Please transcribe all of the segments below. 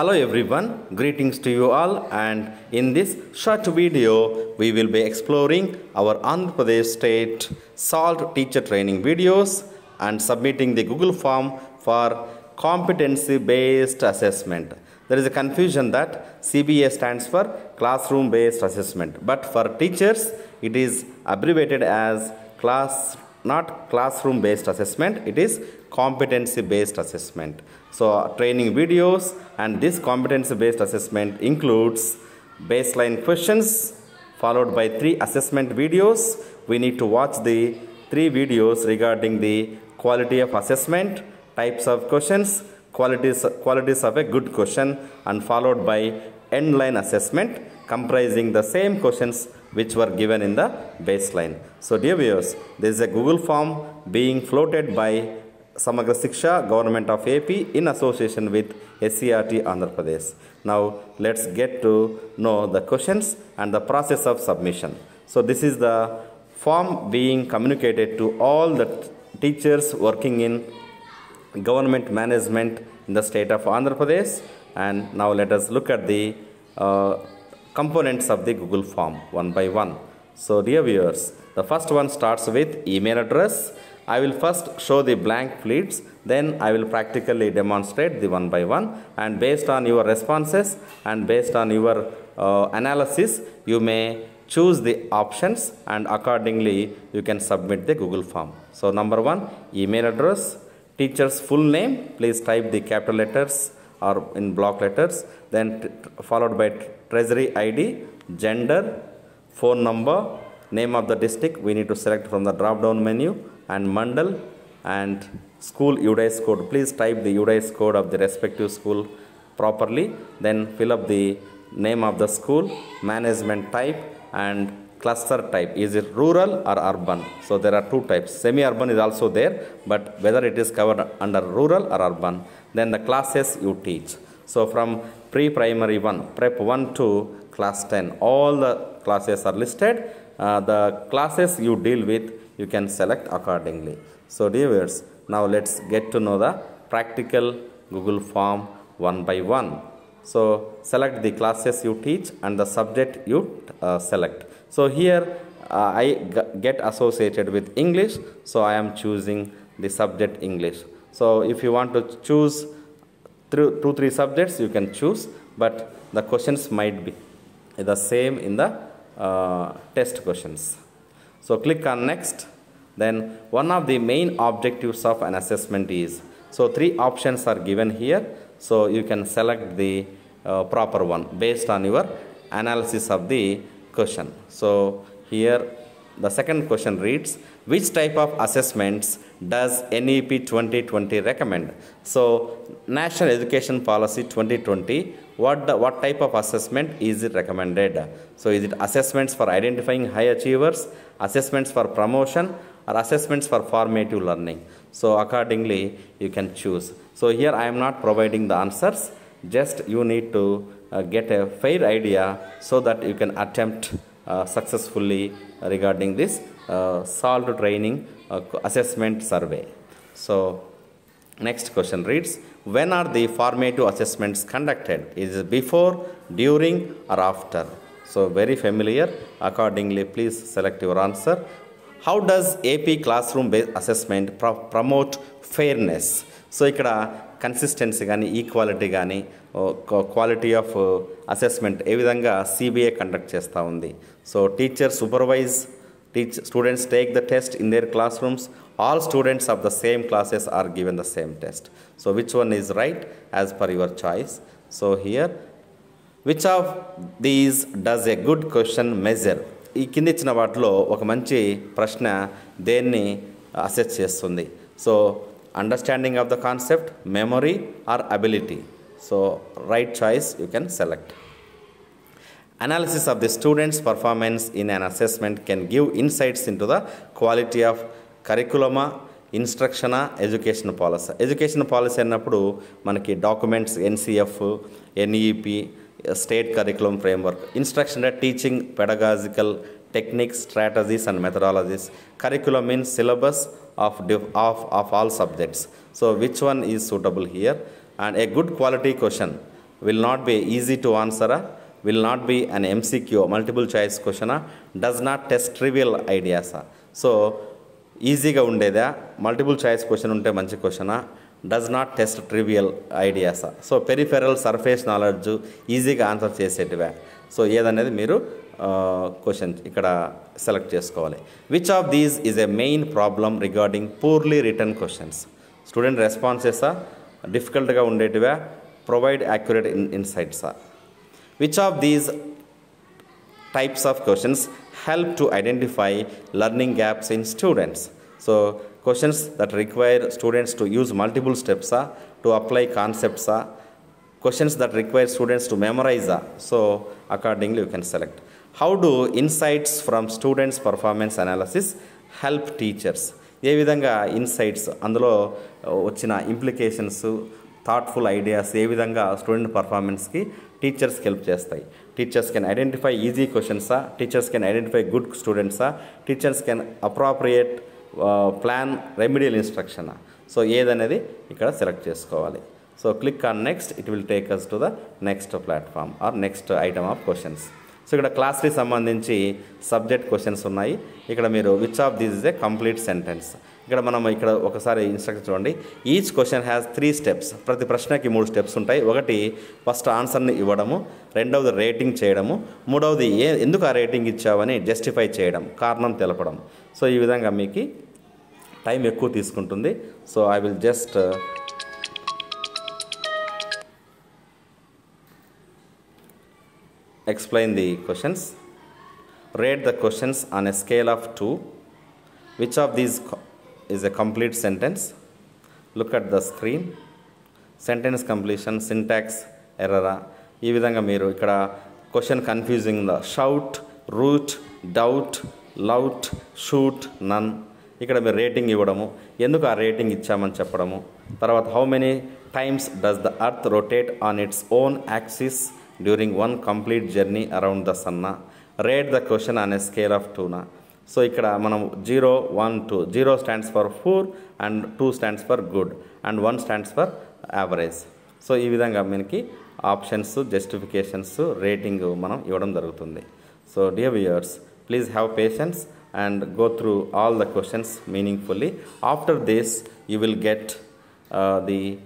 Hello everyone, greetings to you all. And in this short video we will be exploring our Andhra Pradesh state SALT teacher training videos and submitting the Google form for competency based assessment. There is a confusion that CBA stands for classroom based assessment. But for teachers it is abbreviated as class not classroom based assessment. It is competency based assessment so training videos and this competency based assessment includes baseline questions followed by three assessment videos we need to watch the three videos regarding the quality of assessment types of questions qualities qualities of a good question and followed by end line assessment comprising the same questions which were given in the baseline. So dear viewers, there is a Google form being floated by Samagra Shiksha, Government of AP in association with SCRT Andhra Pradesh. Now let's get to know the questions and the process of submission. So this is the form being communicated to all the teachers working in government management in the state of Andhra Pradesh and now let us look at the uh, components of the Google form one by one. So dear viewers, the first one starts with email address. I will first show the blank fields then I will practically demonstrate the one by one. And based on your responses and based on your uh, analysis you may choose the options and accordingly you can submit the Google form. So number one email address, teacher's full name. Please type the capital letters or in block letters. Then followed by treasury id gender phone number name of the district. We need to select from the drop down menu and mandal and school UDISE code. Please type the UDISE code of the respective school properly then fill up the name of the school management type and cluster type. Is it rural or urban? So there are two types. Semi urban is also there but whether it is covered under rural or urban then the classes you teach. So from pre primary 1 prep 1 to class 10 all the classes are listed. Uh, the classes you deal with you can select accordingly. So dear viewers now let's get to know the practical google form one by one. So select the classes you teach and the subject you uh, select. So here uh, i get associated with english. So i am choosing the subject english. So if you want to choose through two three subjects you can choose but the questions might be the same in the uh, test questions so click on next. Then one of the main objectives of an assessment is so three options are given here. So you can select the uh, proper one based on your analysis of the question. So here the second question reads which type of assessments does NEP 2020 recommend? So national education policy 2020 what the, what type of assessment is it recommended? So is it assessments for identifying high achievers assessments for promotion or assessments for formative learning? So accordingly you can choose. So here i am not providing the answers. Just you need to uh, get a fair idea so that you can attempt uh, successfully regarding this uh, SALT training uh, assessment survey so Next question reads When are the formative assessments conducted? Is it before, during, or after? So, very familiar. Accordingly, please select your answer. How does AP classroom based assessment pro- promote fairness? So ఇక్కడ consistency కానీ equality కానీ quality of assessment ఏ విధంగా CBI conduct చేస్తూ ఉంది. So teacher supervise teach students take the test in their classrooms all students of the same classes are given the same test so which one is right as per your choice so here which of these does a good question measure ఈ కింద ఇచ్చిన వాటిలో ఒక మంచి ప్రశ్న దేన్ని assess చేస్తుంది. So understanding of the concept memory or ability so right choice you can select Analysis of the student's performance in an assessment can give insights into the quality of curriculum, instruction education policy education policy అన్నప్పుడు మనకి documents NCF NEP state curriculum framework instruction అంటే teaching pedagogical techniques strategies and methodologies curriculum means syllabus of diff of of all subjects so which one is suitable here and a good quality question will not be easy to ఆన్సరా will not be an MCQ multiple choice క్వశ్చనా does not test trivial ఐడియాసా so ఈజీగా ఉండేదా? Multiple choice question ఉంటే మంచి క్వశ్చనా does not test trivial ఐడియాసా so peripheral surface knowledge ఈజీగా answer చేసేటివా. సో ఏదనేది మీరు క్వశ్చన్ ఇక్కడ సెలెక్ట్ చేసుకోవాలి which of these is a main problem regarding purely return questions student రెస్పాన్సెసా డిఫికల్ట్గా ఉండేటివా provide accurate in ఇన్సైట్సా which of these types of questions help to identify learning gaps in students. So, questions that require students to use multiple steps are to apply concepts are questions that require students to memorize are so accordingly you can select How do insights from students performance analysis help teachers ఏ విధంగా insights అందులో వచ్చిన implications thoughtful ideas ఏ విధంగా student పర్ఫార్మెన్స్కి టీచర్స్కి help చేస్తాయి? Teachers can identify easy క్వశ్చన్సా teachers can identify good స్టూడెంట్సా teachers can appropriate plan remedial ఇన్స్ట్రక్షనా so ఏదనేది ఇక్కడ సెలెక్ట్ చేసుకోవాలి. So click on next it will take us to the next platform or next item of questions so ఇక్కడ క్లాస్కి సంబంధించి subject questions ఉన్నాయి. ఇక్కడ మీరు which of this is a complete sentence ఇక్కడ మనం ఇక్కడ ఒకసారి ఇన్స్ట్రక్షన్ చూడండి. Each question has three steps ప్రతి ప్రశ్నకి మూడు స్టెప్స్ ఉంటాయి. ఒకటి ఫస్ట్ ఆన్సర్ని ఇవ్వడము రెండవది రేటింగ్ చేయడము మూడవది ఏ ఎందుకు ఆ రేటింగ్ ఇచ్చావని జస్టిఫై చేయడం కారణం తెలపడం. సో ఈ విధంగా మీకు టైం ఎక్కువ తీసుకుంటుంది. So I will just explain the questions. Rate the questions on a scale of 2 which of these co- is a complete sentence? Look at the screen. Sentence completion syntax ఎర్రరా ఈ విధంగా మీరు ఇక్కడ question confusing the shout route doubt lout shoot none ఇక్కడ మీరు rating ఇవ్వడము. ఎందుకు ఆ rating ఇచ్చామని చెప్పడము. తర్వాత how many times does the earth rotate on its own axis during one complete journey around the సన్న rate the question on a scale of టూనా so ఇక్కడ మనం zero one two zero stands for poor and two stands for good and one stands for average so ఈ విధంగా మనకి options justifications rating మనం ఇవ్వడం జరుగుతుంది. So dear viewers please have patience and go through all the questions meaningfully after this you will get the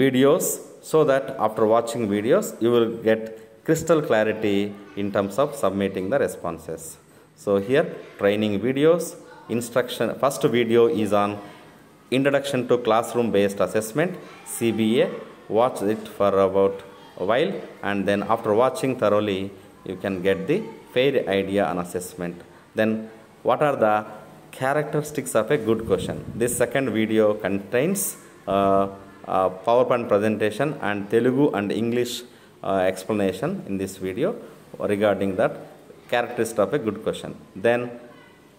videos so that after watching videos you will get crystal clarity in terms of submitting the responses. So here training videos instruction first video is on introduction to classroom based assessment cba watch it for about a while and then after watching thoroughly you can get the fair idea on assessment. Then what are the characteristics of a good question? This second video contains uh, PowerPoint presentation and Telugu and English uh, explanation in this video regarding that characteristic of a good question. Then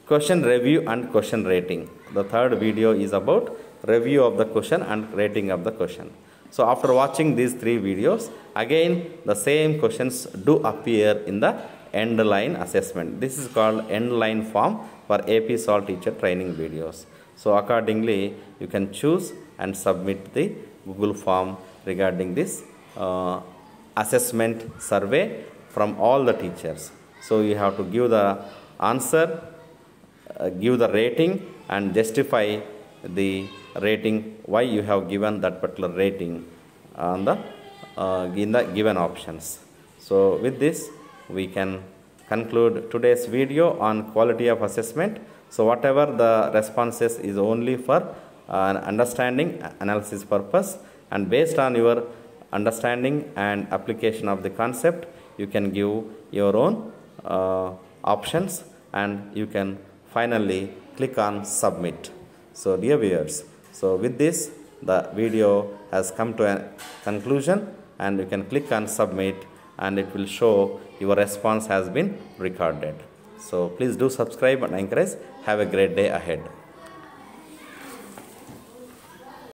question review and question rating. The third video is about review of the question and rating of the question. So after watching these three videos, again the same questions do appear in the end line assessment. This is called end line form for AP SALT teacher training videos. So accordingly, you can choose and submit the Google form regarding this uh, assessment survey from all the teachers. So you have to give the answer, uh, give the rating, and justify the rating why you have given that particular rating on the uh, in the given options. So with this, we can conclude today's video on quality of assessment. So whatever the responses is only for uh, understanding analysis purpose and based on your understanding and application of the concept you can give your own uh, options and you can finally click on submit. So dear viewers so with this the video has come to a conclusion and you can click on submit and it will show your response has been recorded. So please do subscribe and encourage. Have a great day ahead